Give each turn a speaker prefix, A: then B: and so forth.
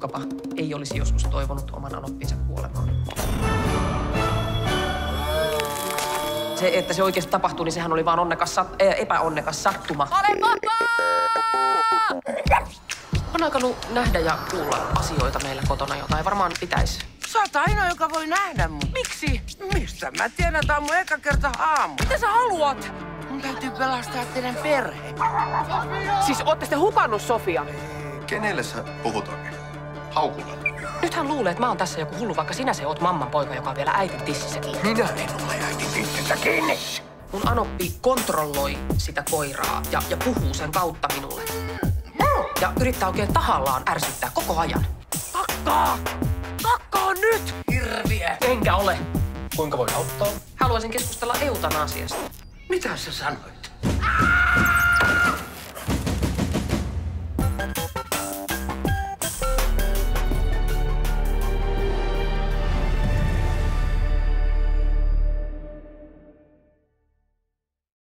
A: Kukapa ei olisi joskus toivonut oman anoppinsa kuolemaan. Se, että se oikeasti tapahtui, niin sehän oli vaan onnekas, sat- epäonnekas sattuma.
B: Olen vapaa!
A: On alkanut nähdä ja kuulla asioita meillä kotona, jota ei varmaan pitäisi.
C: Sä oot ainoa, joka voi nähdä mut.
B: Miksi?
C: Mistä mä tiedän, tää on mun eka kerta aamu.
B: Mitä sä haluat?
C: Mun täytyy pelastaa teidän perhe.
B: Siis ootte te hukannut Sofia?
D: Kenelle sä puhut oikein? Haukulla.
A: Nyt hän luulee, että mä oon tässä joku hullu, vaikka sinä se oot mamman poika, joka on vielä äitin tississä kiinni.
D: Minä en ole äitin tississä kiinni.
A: Mun anoppi kontrolloi sitä koiraa ja, ja puhuu sen kautta minulle. Ja yrittää oikein tahallaan ärsyttää koko ajan.
B: Kakkaa! Kakkaa nyt!
C: Hirviä.
A: Enkä ole.
D: Kuinka voi auttaa?
A: Haluaisin keskustella eutanasiasta.
C: Mitä sä sanoit?